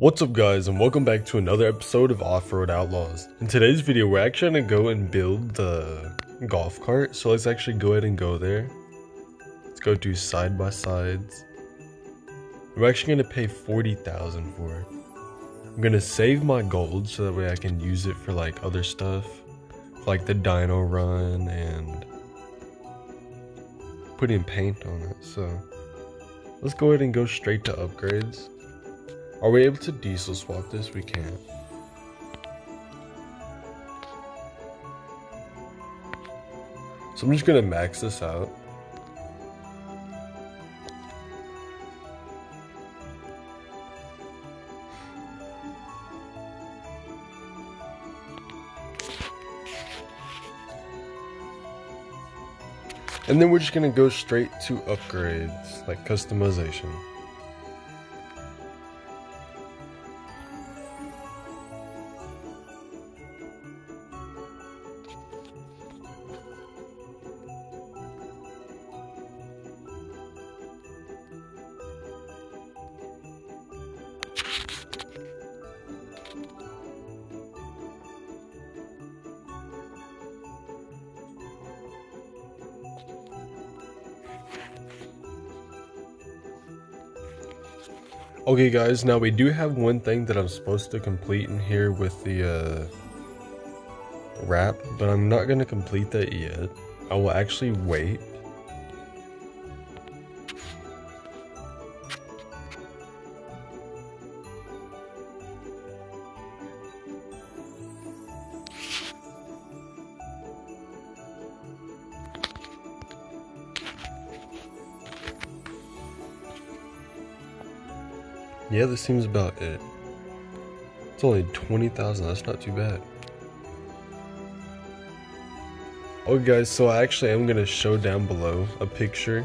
What's up guys and welcome back to another episode of Off-Road Outlaws. In today's video we're actually going to go and build the golf cart, so let's actually go ahead and go there. Let's go do side by sides. We're actually going to pay 40000 for it. I'm going to save my gold so that way I can use it for like other stuff, like the dyno run and putting paint on it, so let's go ahead and go straight to upgrades. Are we able to diesel swap this? We can't. So I'm just gonna max this out. And then we're just gonna go straight to upgrades, like customization. Okay guys, now we do have one thing that I'm supposed to complete in here with the uh, wrap, but I'm not going to complete that yet. I will actually wait. Yeah, this seems about it. It's only 20,000, that's not too bad. Okay guys, so I actually am to show down below a picture.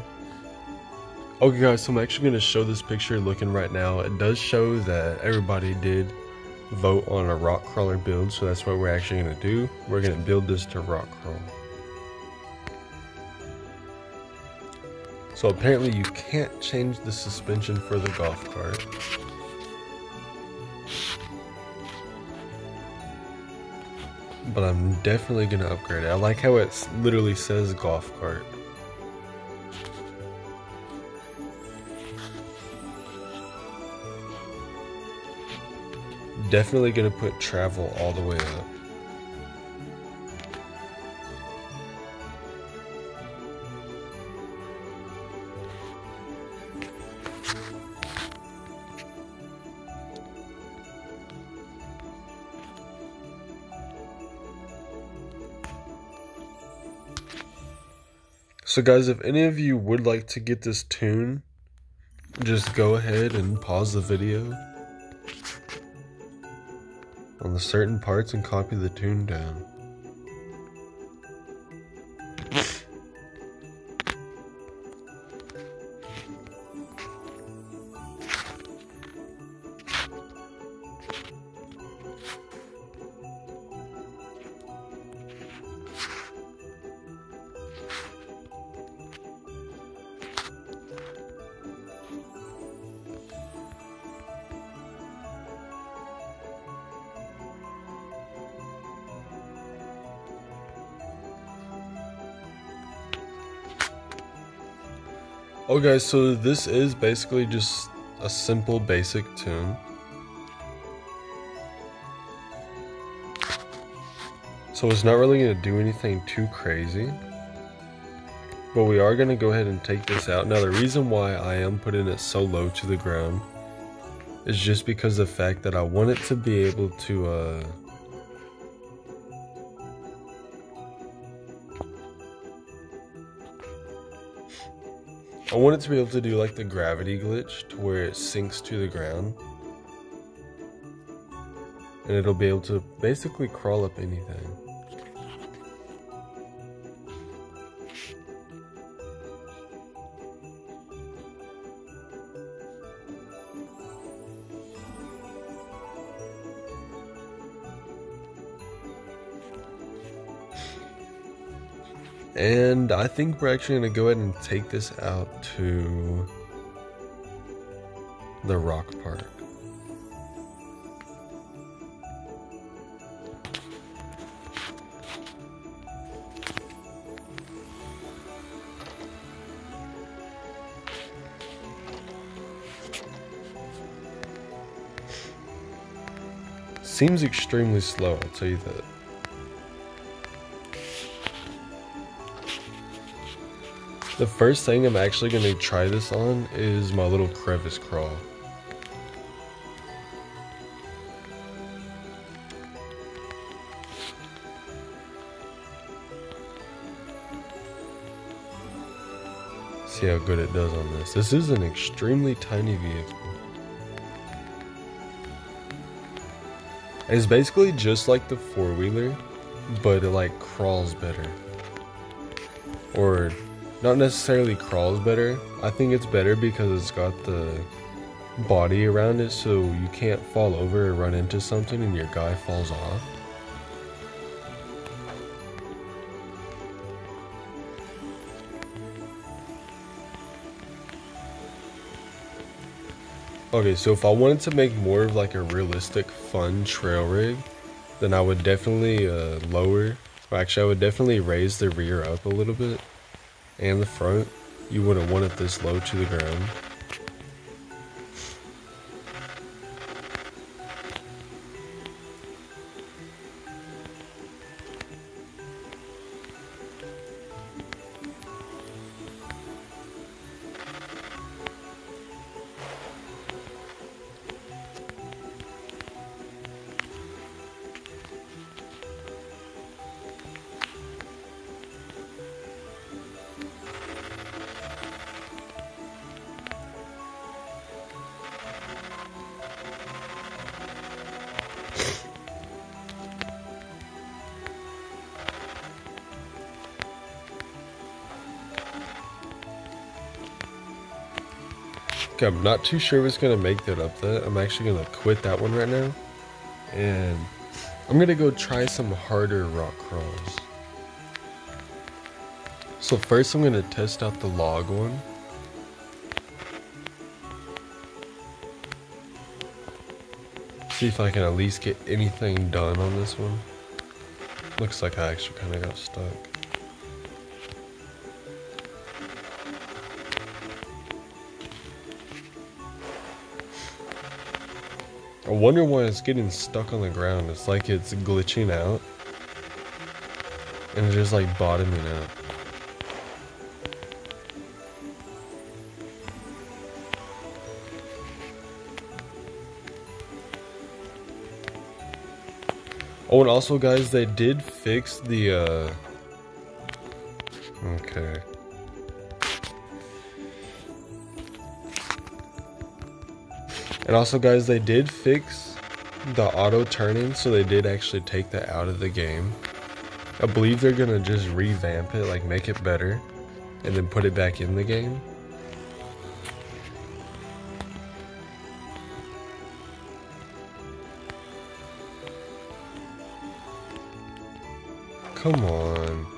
Okay guys, so I'm actually to show this picture looking right now. It does show that everybody did vote on a rock crawler build, so that's what we're actually to do. We're to build this to rock crawl. So apparently you can't change the suspension for the golf cart. But I'm definitely gonna upgrade it. I like how it literally says golf cart. Definitely gonna put travel all the way up. So guys, if any of you would like to get this tune, just go ahead and pause the video on the certain parts and copy the tune down. Okay, so this is basically just a simple basic tune. So it's not really going to do anything too crazy. But we are going to go ahead and take this out. Now the reason why I am putting it so low to the ground is just because the fact that I want it to be able to uh, I want it to be able to do like the gravity glitch to where it sinks to the ground. And it'll be able to basically crawl up anything. And I think we're actually going to go ahead and take this out to the rock park. Seems extremely slow, I'll tell you that. The first thing I'm actually going to try this on is my little crevice crawl. See how good it does on this. This is an extremely tiny vehicle. It's basically just like the four-wheeler, but it like crawls better. Or not necessarily crawls better. I think it's better because it's got the body around it so you can't fall over or run into something and your guy falls off. Okay, so if I wanted to make more of like a realistic, fun trail rig, then I would definitely uh, lower, actually I would definitely raise the rear up a little bit, and the front. You wouldn't want it this low to the ground. Okay, I'm not too sure if it's gonna make that up that. I'm actually gonna quit that one right now. And I'm gonna go try some harder rock crawls. So first I'm gonna test out the log one. See if I can at least get anything done on this one. Looks like I actually kinda got stuck. I wonder why it's getting stuck on the ground. It's like it's glitching out. And it's just like bottoming out. Oh, and also guys, they did fix the, uh... Okay. And also guys, they did fix the auto turning, so they did actually take that out of the game. I believe they're gonna just revamp it, like make it better, and then put it back in the game. Come on.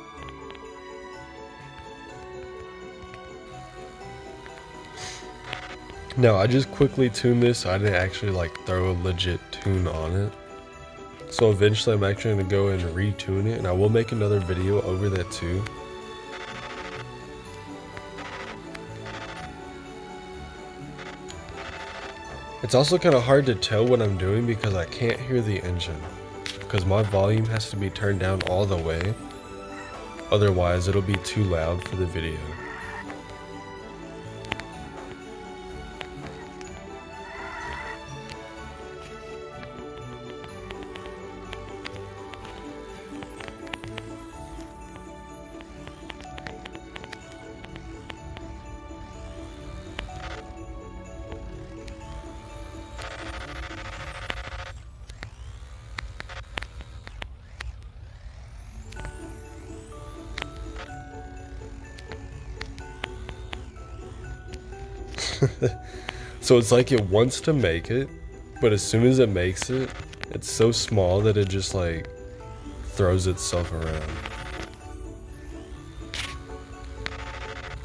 No, I just quickly tuned this. I didn't actually like throw a legit tune on it. So eventually I'm actually going to go and retune it and I will make another video over that too. It's also kind of hard to tell what I'm doing because I can't hear the engine. Because my volume has to be turned down all the way. Otherwise it'll be too loud for the video. so it's like it wants to make it, but as soon as it makes it, it's so small that it just like throws itself around.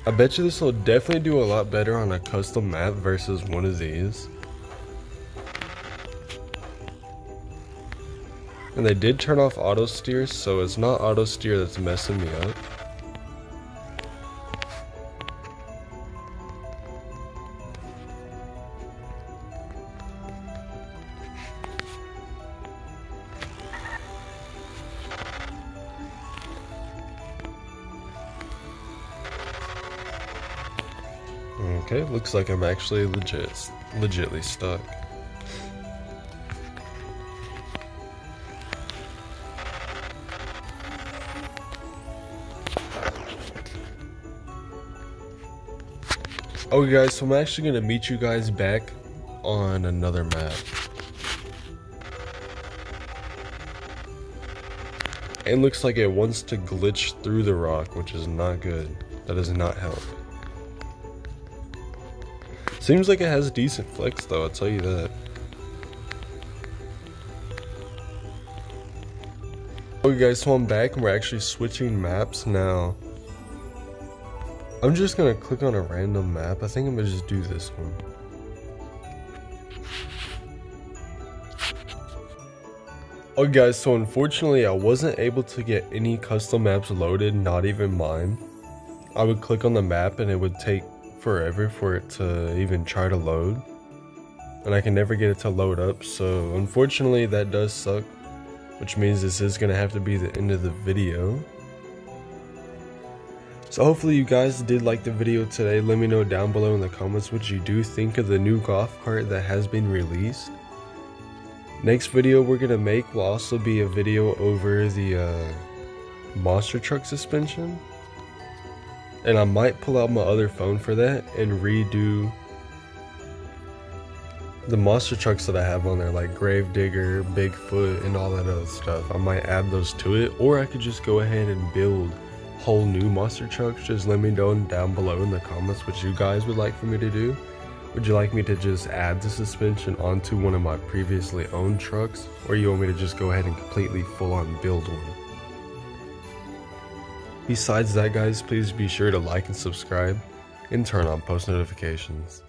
I bet you this will definitely do a lot better on a custom map versus one of these. And they did turn off auto steer, so it's not auto steer that's messing me up. Looks like I'm actually legit, legitly stuck. Okay guys, so I'm actually to meet you guys back on another map. It looks like it wants to glitch through the rock, which is not good. That does not help. Seems like it has decent flex though, I'll tell you that. Oh, okay guys, so I'm back and we're actually switching maps now. I'm just gonna click on a random map. I think I'm gonna just do this one. Oh guys, so unfortunately I wasn't able to get any custom maps loaded, not even mine. I would click on the map and it would take forever for it to even try to load. And I can never get it to load up, so unfortunately that does suck. Which means this is gonna have to be the end of the video. So hopefully you guys did like the video today. Let me know down below in the comments what you do think of the new golf cart that has been released. Next video we're going to make will also be a video over the uh, monster truck suspension. And I might pull out my other phone for that and redo the monster trucks that I have on there like Grave Digger, Bigfoot, and all that other stuff. I might add those to it or I could just go ahead and build whole new monster trucks, just let me know down below in the comments what you guys would like for me to do. Would you like me to just add the suspension onto one of my previously owned trucks, or you want me to just go ahead and completely full on build one? Besides that guys, please be sure to like and subscribe, and turn on post notifications.